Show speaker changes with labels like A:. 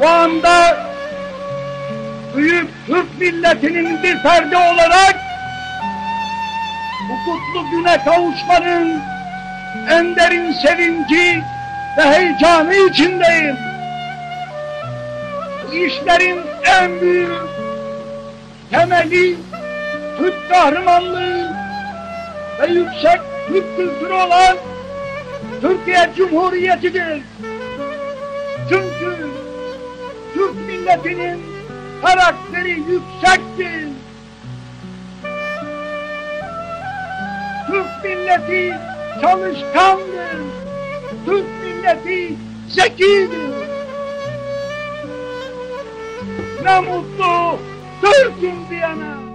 A: Bu anda büyük Türk milletinin bir ferdi olarak bu kutlu güne kavuşmanın en derin sevinci ve heyecanı içindeyim. Bu işlerin en büyük temeli Türk kahramanlığı ve yüksek Türk kültürü olan Türkiye Cumhuriyeti'dir. Çünkü Türk milletinin karakteri yüksektir. Türk milleti çalışkandır. Türk milleti zekidir. Ne mutlu Türk'üm diyene.